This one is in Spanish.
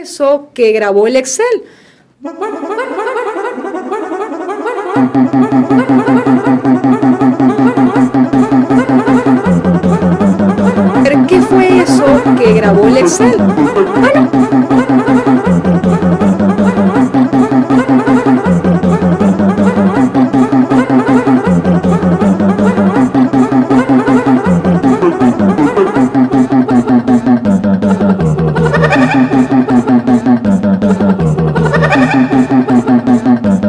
eso que grabó el Excel. ¿Qué fue eso que grabó el Excel? Thank you.